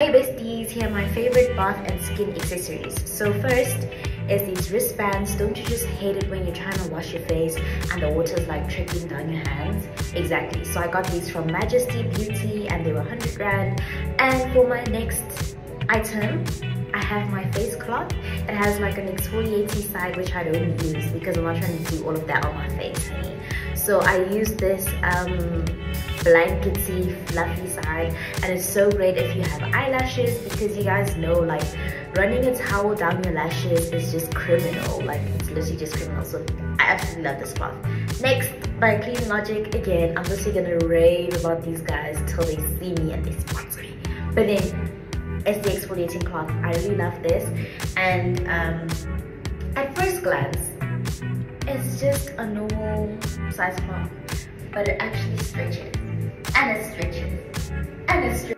Hey besties, here are my favorite bath and skin accessories. So first is these wristbands. Don't you just hate it when you're trying to wash your face and the water's like trickling down your hands? Exactly. So I got these from Majesty Beauty and they were 100 rand. And for my next item, I have my face cloth. It has like an exfoliating side which I don't use because I'm not trying to do all of that on my face. So I use this um, blankety fluffy side. And it's so great if you have eyelashes because you guys know like running a towel down your lashes is just criminal. Like it's literally just criminal. So I absolutely love this cloth. Next by Clean Logic again I'm literally gonna rave about these guys till they see me and they sponsor me. But then it's the exfoliating cloth. I really love this. And um, at first glance it's just a normal size cloth but it actually stretches and it stretches and it stretches